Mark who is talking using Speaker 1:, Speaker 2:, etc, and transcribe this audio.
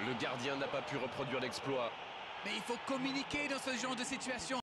Speaker 1: Le gardien n'a pas pu reproduire l'exploit.
Speaker 2: Mais il faut communiquer dans ce genre de situation.